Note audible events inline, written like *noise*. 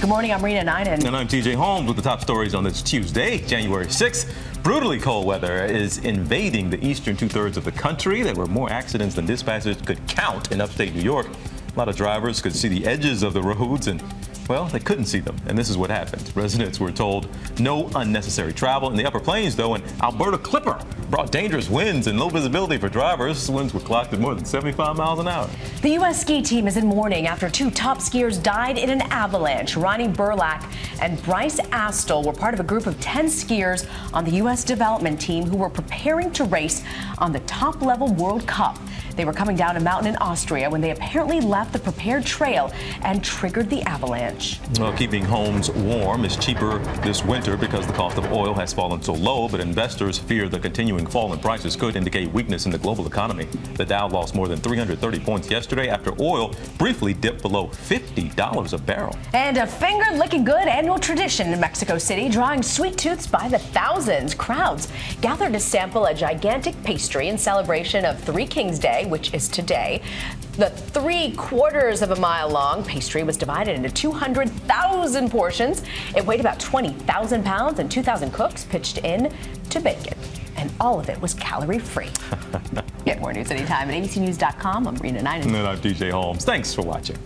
Good morning, I'm Reena Ninan. And I'm TJ Holmes with the top stories on this Tuesday, January 6th. Brutally cold weather is invading the eastern two thirds of the country. There were more accidents than dispatchers could count in upstate New York. A lot of drivers could see the edges of the roads and well, they couldn't see them, and this is what happened. Residents were told no unnecessary travel. In the upper plains, though, an Alberta Clipper brought dangerous winds and low visibility for drivers. Winds were clocked at more than 75 miles an hour. The U.S. ski team is in mourning after two top skiers died in an avalanche. Ronnie Berlack and Bryce Astle were part of a group of 10 skiers on the U.S. development team who were preparing to race on the top level World Cup. They were coming down a mountain in Austria when they apparently left the prepared trail and triggered the avalanche. Well, keeping homes warm is cheaper this winter because the cost of oil has fallen so low, but investors fear the continuing fall in prices could indicate weakness in the global economy. The Dow lost more than 330 points yesterday after oil briefly dipped below $50 a barrel. And a finger licking good annual tradition in Mexico City, drawing sweet tooths by the thousands. Crowds gathered to sample a gigantic pastry in celebration of Three Kings Day which is today. The three quarters of a mile long pastry was divided into 200,000 portions. It weighed about 20,000 pounds, and 2,000 cooks pitched in to bake it. And all of it was calorie free. *laughs* Get more news anytime at abcnews.com. I'm Reena Ninan. And I'm TJ Holmes. Thanks for watching.